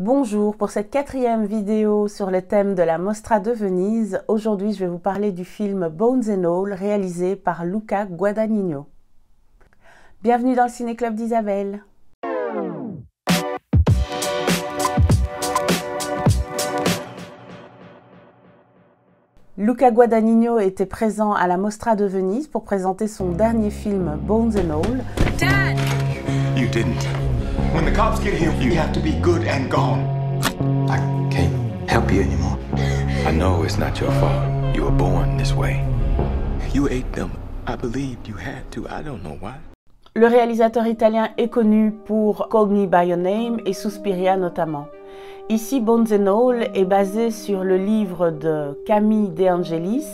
Bonjour, pour cette quatrième vidéo sur le thème de la Mostra de Venise, aujourd'hui je vais vous parler du film Bones and All réalisé par Luca Guadagnino. Bienvenue dans le Ciné Club d'Isabelle. Luca Guadagnino était présent à la Mostra de Venise pour présenter son dernier film Bones and All. Dad! You didn't. When the cops get here, you have to be good and gone. I can't help you anymore. I know it's not your fault. You were born this way. You ate them. I believed you had to. I don't know why. Le réalisateur italien est connu pour Call Me By Your Name et Suspiria notamment. Ici, Bones and All est basé sur le livre de Camille De Angelis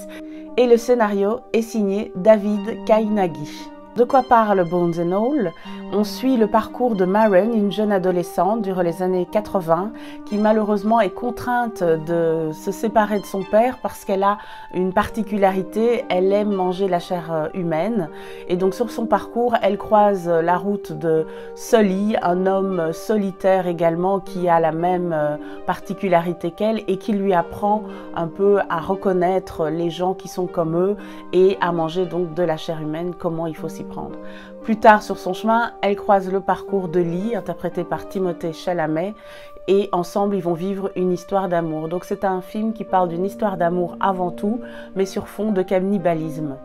et le scénario est signé David Kainagi. De quoi parle Bones and All On suit le parcours de Maren, une jeune adolescente durant les années 80, qui malheureusement est contrainte de se séparer de son père parce qu'elle a une particularité, elle aime manger la chair euh, humaine. Et donc sur son parcours, elle croise la route de Sully, un homme solitaire également qui a la même euh, particularité qu'elle et qui lui apprend un peu à reconnaître les gens qui sont comme eux et à manger donc de la chair humaine, comment il faut s'y prendre. Plus tard sur son chemin, elle croise le parcours de Lee, interprété par Timothée Chalamet, et ensemble ils vont vivre une histoire d'amour. Donc c'est un film qui parle d'une histoire d'amour avant tout, mais sur fond de cannibalisme.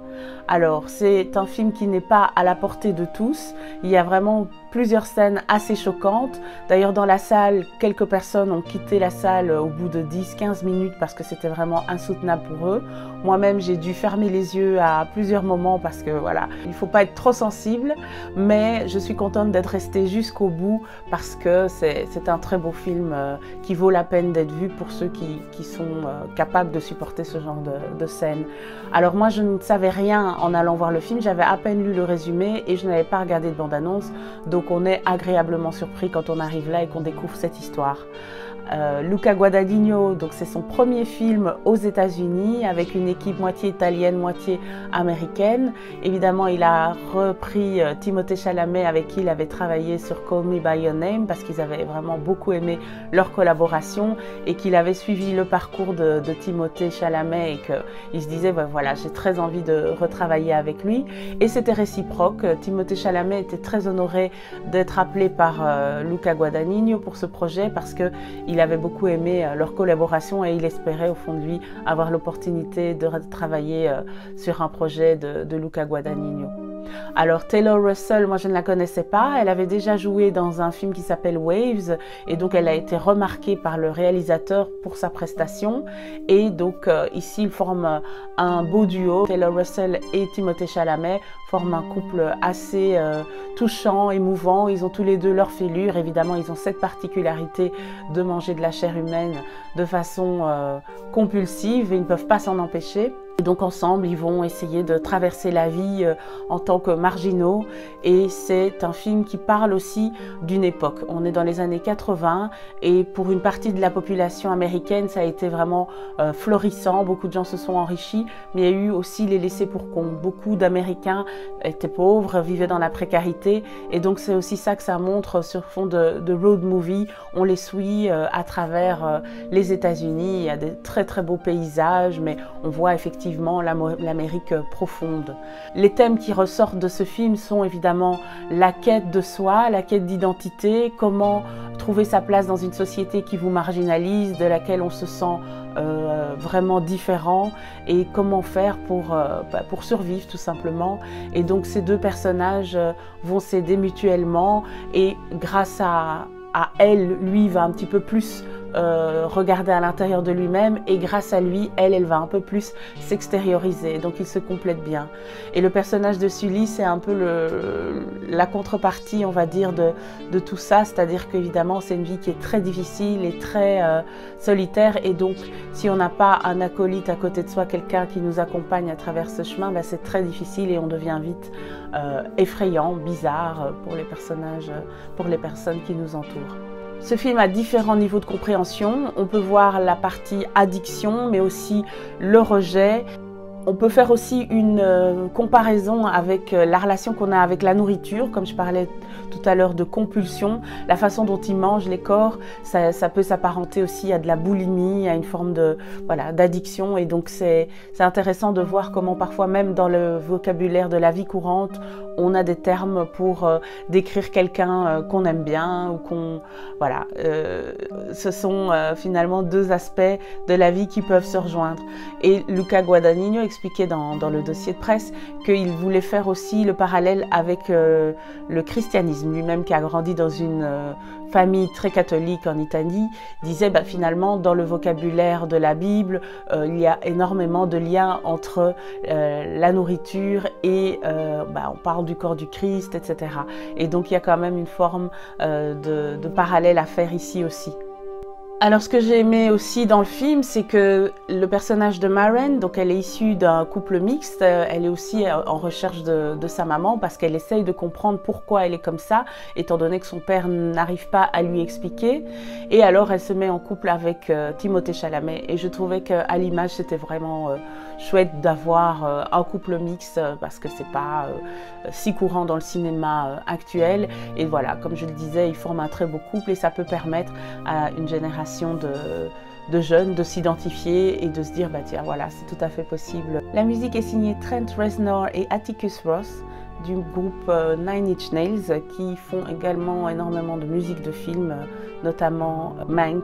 Alors c'est un film qui n'est pas à la portée de tous, il y a vraiment plusieurs scènes assez choquantes. D'ailleurs dans la salle, quelques personnes ont quitté la salle au bout de 10-15 minutes parce que c'était vraiment insoutenable pour eux. Moi-même j'ai dû fermer les yeux à plusieurs moments parce que voilà, il ne faut pas être trop sensible, mais je suis contente d'être restée jusqu'au bout parce que c'est un très beau film euh, qui vaut la peine d'être vu pour ceux qui, sont euh, capables de supporter ce genre de, de scène. Alors moi je ne savais rien en allant voir le film, j'avais à peine lu le résumé et je n'avais pas regardé de bande-annonce, donc on est agréablement surpris quand on arrive là et qu'on découvre cette histoire. Euh, Luca Guadagnino, donc c'est son premier film aux États-Unis avec une équipe moitié italienne, moitié américaine. Évidemment, il a repris euh, Timothée Chalamet avec qui il avait travaillé sur Call Me By Your Name parce qu'ils avaient vraiment beaucoup aimé leur collaboration et qu'il avait suivi le parcours de, Timothée Chalamet et qu'il se disait voilà, j'ai très envie de retravailler avec lui. Et c'était réciproque. Timothée Chalamet était très honoré d'être appelé par euh, Luca Guadagnino pour ce projet parce que il avait beaucoup aimé euh, leur collaboration et il espérait au fond de lui avoir l'opportunité de travailler euh, sur un projet de Luca Guadagnino. Alors Taylor Russell, moi je ne la connaissais pas, elle avait déjà joué dans un film qui s'appelle Waves. Et donc elle a été remarquée par le réalisateur pour sa prestation. Et donc euh, ici ils forment un beau duo, Taylor Russell et Timothée Chalamet forment un couple assez euh, touchant, émouvant, ils ont tous les deux leur fêlure, évidemment ils ont cette particularité de manger de la chair humaine de façon euh, compulsive et ils ne peuvent pas s'en empêcher. Et donc ensemble, ils vont essayer de traverser la vie euh, en tant que marginaux. Et c'est un film qui parle aussi d'une époque. On est dans les années 80 et pour une partie de la population américaine, ça a été vraiment euh, florissant. Beaucoup de gens se sont enrichis, mais il y a eu aussi les laissés pour compte. Beaucoup d'Américains étaient pauvres, vivaient dans la précarité. Et donc c'est aussi ça que ça montre sur fond de, road movie. On les suit euh, à travers les États-Unis. Il y a des très très beaux paysages, mais on voit effectivement l'Amérique profonde. Les thèmes qui ressortent de ce film sont évidemment la quête de soi, la quête d'identité, comment trouver sa place dans une société qui vous marginalise, de laquelle on se sent euh, vraiment différent et comment faire pour, euh, bah, pour survivre tout simplement. Et donc ces deux personnages euh, vont s'aider mutuellement et grâce à, à elle, lui va un petit peu plus euh, regarder à l'intérieur de lui-même et grâce à lui, elle, elle va un peu plus s'extérioriser. Donc ils se complètent bien. Et le personnage de Sully, c'est un peu la contrepartie, on va dire, de, de tout ça. C'est-à-dire qu'évidemment, c'est une vie qui est très difficile et très euh, solitaire. Et donc, si on n'a pas un acolyte à côté de soi, quelqu'un qui nous accompagne à travers ce chemin, bah, c'est très difficile et on devient vite euh, effrayant, bizarre pour les personnages, pour les personnes qui nous entourent. Ce film a différents niveaux de compréhension. On peut voir la partie addiction, mais aussi le rejet. On peut faire aussi une euh, comparaison avec euh, la relation qu'on a avec la nourriture, comme je parlais tout à l'heure de compulsion, la façon dont ils mangent les corps, ça, peut s'apparenter aussi à de la boulimie, à une forme de voilà d'addiction. Et donc c'est intéressant de voir comment parfois même dans le vocabulaire de la vie courante, on a des termes pour euh, décrire quelqu'un qu'on aime bien ou qu'on voilà. ce sont finalement deux aspects de la vie qui peuvent se rejoindre. Et Luca Guadagnino expliquait dans, le dossier de presse qu'il voulait faire aussi le parallèle avec euh, le christianisme. Lui-même qui a grandi dans une euh, famille très catholique en Italie, disait bah, finalement dans le vocabulaire de la Bible, euh, il y a énormément de liens entre la nourriture et bah, on parle du corps du Christ, etc. Et donc il y a quand même une forme de parallèle à faire ici aussi. Alors ce que j'ai aimé aussi dans le film, c'est que le personnage de Maren, donc elle est issue d'un couple mixte, euh, elle est aussi euh, en recherche de, sa maman parce qu'elle essaye de comprendre pourquoi elle est comme ça, étant donné que son père n'arrive pas à lui expliquer. Et alors elle se met en couple avec euh, Timothée Chalamet. Et je trouvais qu'à l'image c'était vraiment chouette d'avoir un couple mixte parce que c'est pas si courant dans le cinéma actuel. Et voilà, comme je le disais, ils forment un très beau couple et ça peut permettre à une génération de, jeunes de s'identifier et de se dire bah tiens voilà c'est tout à fait possible. La musique est signée Trent Reznor et Atticus Ross du groupe euh, Nine Inch Nails qui font également énormément de musique de films, notamment Mank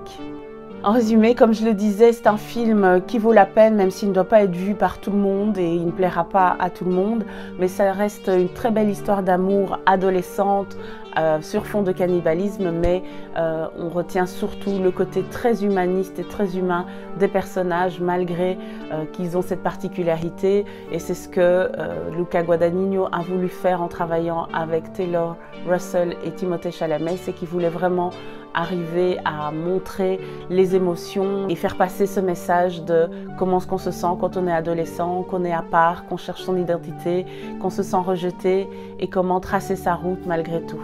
en résumé, comme je le disais, c'est un film qui vaut la peine, même s'il ne doit pas être vu par tout le monde et il ne plaira pas à tout le monde. Mais ça reste une très belle histoire d'amour adolescente euh, sur fond de cannibalisme, mais euh, on retient surtout le côté très humaniste et très humain des personnages, malgré euh, qu'ils ont cette particularité. Et c'est ce que Luca Guadagnino a voulu faire en travaillant avec Taylor Russell et Timothée Chalamet, c'est qu'il voulait vraiment arriver à montrer les émotions et faire passer ce message de comment est-ce qu'on se sent quand on est adolescent, qu'on est à part, qu'on cherche son identité, qu'on se sent rejeté et comment tracer sa route malgré tout.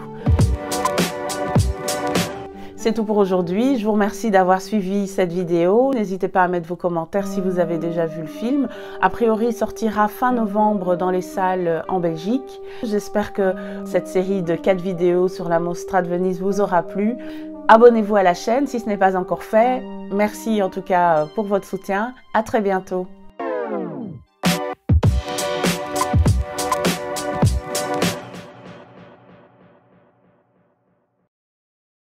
C'est tout pour aujourd'hui. Je vous remercie d'avoir suivi cette vidéo. N'hésitez pas à mettre vos commentaires si vous avez déjà vu le film. A priori, il sortira fin novembre dans les salles en Belgique. J'espère que cette série de 4 vidéos sur la Mostra de Venise vous aura plu. Abonnez-vous à la chaîne si ce n'est pas encore fait. Merci en tout cas pour votre soutien. À très bientôt.